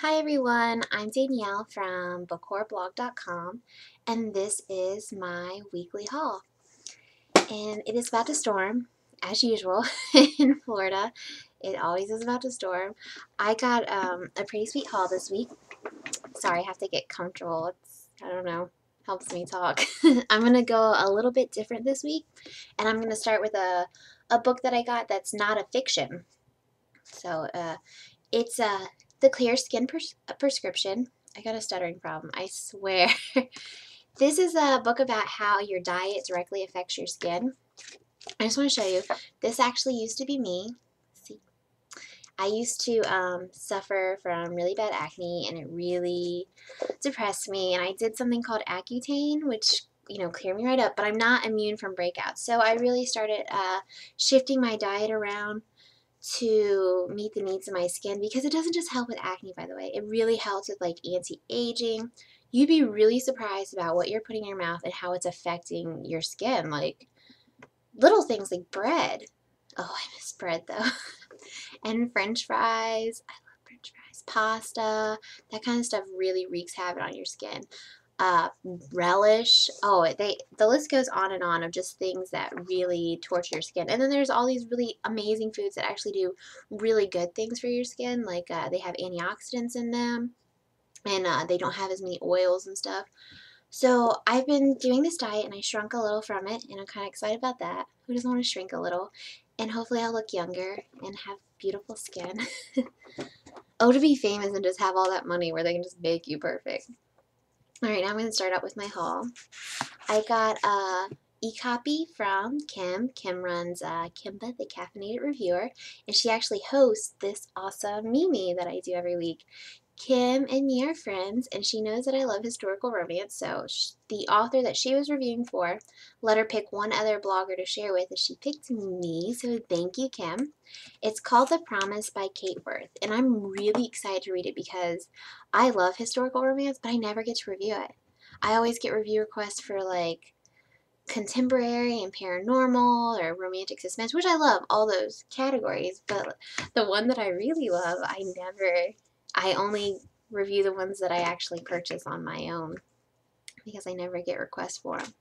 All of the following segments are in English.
Hi everyone, I'm Danielle from bookwhoreblog.com and this is my weekly haul. And it is about to storm, as usual, in Florida. It always is about to storm. I got um, a pretty sweet haul this week. Sorry, I have to get comfortable. It's, I don't know, helps me talk. I'm going to go a little bit different this week and I'm going to start with a, a book that I got that's not a fiction. So uh, it's a uh, the Clear Skin pres Prescription. I got a stuttering problem, I swear. this is a book about how your diet directly affects your skin. I just want to show you. This actually used to be me. See, I used to um, suffer from really bad acne, and it really depressed me. And I did something called Accutane, which you know, clear me right up, but I'm not immune from breakouts. So I really started uh, shifting my diet around to meet the needs of my skin because it doesn't just help with acne, by the way. It really helps with like anti-aging. You'd be really surprised about what you're putting in your mouth and how it's affecting your skin. Like little things like bread. Oh, I miss bread though. and french fries. I love french fries. Pasta. That kind of stuff really wreaks havoc on your skin uh, relish. Oh, they the list goes on and on of just things that really torture your skin. And then there's all these really amazing foods that actually do really good things for your skin. Like uh, they have antioxidants in them, and uh, they don't have as many oils and stuff. So I've been doing this diet, and I shrunk a little from it, and I'm kind of excited about that. Who doesn't want to shrink a little? And hopefully I'll look younger and have beautiful skin. oh, to be famous and just have all that money where they can just make you perfect. Alright, now I'm going to start out with my haul. I got a e-copy from Kim. Kim runs uh, Kimba, the Caffeinated Reviewer, and she actually hosts this awesome meme that I do every week. Kim and me are friends, and she knows that I love historical romance, so the author that she was reviewing for let her pick one other blogger to share with, and she picked me, so thank you, Kim. It's called The Promise by Kate Worth, and I'm really excited to read it because I love historical romance, but I never get to review it. I always get review requests for, like, contemporary and paranormal or romantic suspense, which I love, all those categories, but the one that I really love, I never I only review the ones that I actually purchase on my own because I never get requests for them.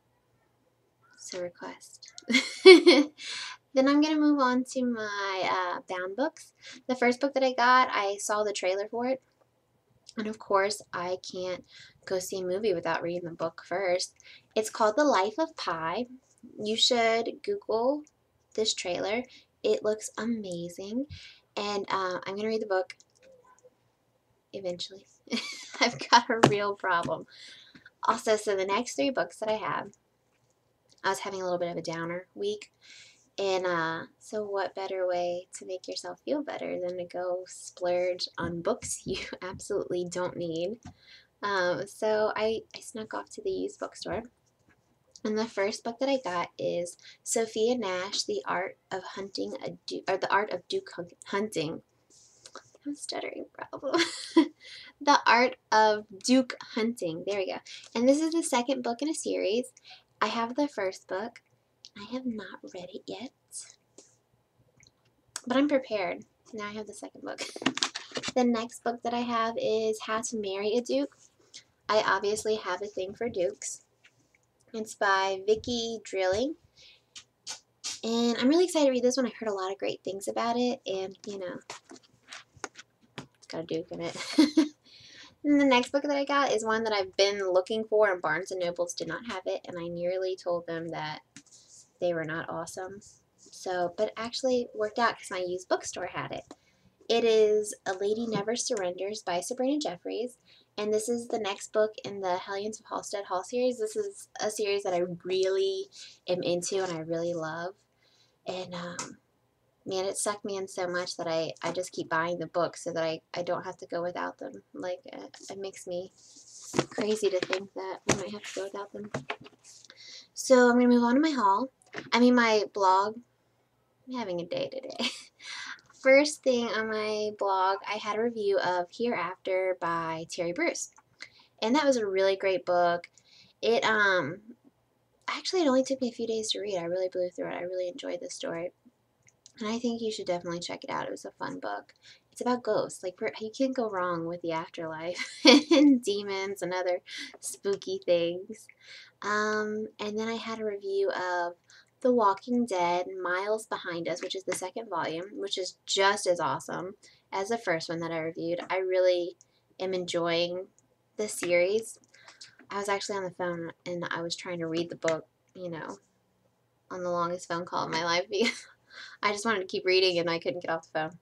So request. then I'm going to move on to my uh, bound books. The first book that I got, I saw the trailer for it. And of course, I can't go see a movie without reading the book first. It's called The Life of Pi. You should Google this trailer. It looks amazing. And uh, I'm going to read the book eventually. I've got a real problem. Also, so the next three books that I have, I was having a little bit of a downer week. And uh, so, what better way to make yourself feel better than to go splurge on books you absolutely don't need? Um, so, I, I snuck off to the used bookstore. And the first book that I got is Sophia Nash, The Art of Hunting a Duke, or The Art of Duke Hunting a stuttering problem. the Art of Duke Hunting. There we go. And this is the second book in a series. I have the first book. I have not read it yet. But I'm prepared. Now I have the second book. The next book that I have is How to Marry a Duke. I obviously have a thing for dukes. It's by Vicky Dreiling. And I'm really excited to read this one. I heard a lot of great things about it. And, you know, it's got a Duke in it. and the next book that I got is one that I've been looking for, and Barnes & Nobles did not have it, and I nearly told them that they were not awesome. So, but actually worked out because my used bookstore had it. It is A Lady Never Surrenders by Sabrina Jeffries, and this is the next book in the Hellions of Halstead Hall series. This is a series that I really am into and I really love. And um, man, it sucked me in so much that I, I just keep buying the books so that I, I don't have to go without them. Like, it, uh, it makes me crazy to think that we might have to go without them. So I'm going to move on to my haul. I mean, my blog. I'm having a day today. First thing on my blog, I had a review of Hereafter by Terri Bruce. And that was a really great book. It, um, actually, it only took me a few days to read. I really blew through it. I really enjoyed the story. And I think you should definitely check it out. It was a fun book. it's about ghosts. Like you can't go wrong with the afterlife and demons and other spooky things. Um, and then I had a review of The Walking Dead Miles Behind Us, which is the second volume, which is just as awesome as the first one that I reviewed. I really am enjoying the series. I was actually on the phone and I was trying to read the book, you know, on the longest phone call of my life because I just wanted to keep reading and I couldn't get off the phone.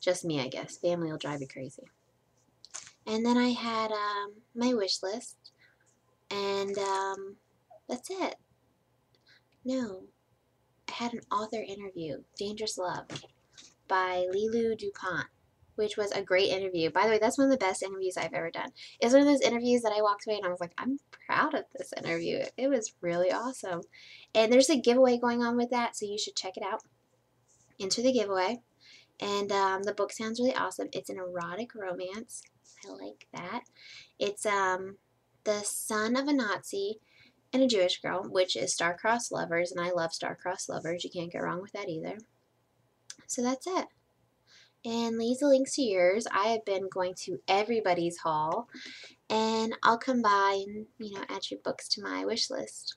Just me, I guess. Family will drive you crazy. And then I had um, my wish list, and um, that's it. No, I had an author interview, Dangerous Love, by Lilu DuPont, which was a great interview. By the way, that's one of the best interviews I've ever done. It's one of those interviews that I walked away and I was like, I'm proud of this interview. It was really awesome. And there's a giveaway going on with that, so you should check it out. Enter the giveaway. And um, the book sounds really awesome. It's an erotic romance. I like that. It's um, the son of a Nazi and a Jewish girl, which is star-crossed lovers, and I love star-crossed lovers. You can't get wrong with that either. So that's it. And leave the links to yours. I have been going to everybody's haul, and I'll come by and, you know, add your books to my wish list.